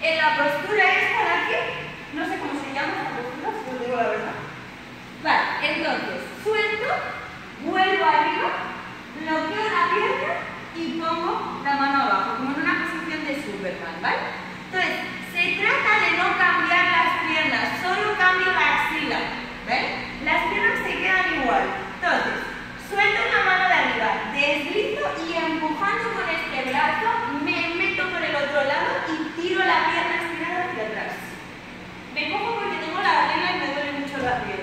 En la postura es para que, no sé cómo se llama esta postura, si os digo la verdad. Vale, entonces, suelto, vuelvo arriba, bloqueo la pierna y pongo la mano abajo, como en una posición de Superman, ¿vale? la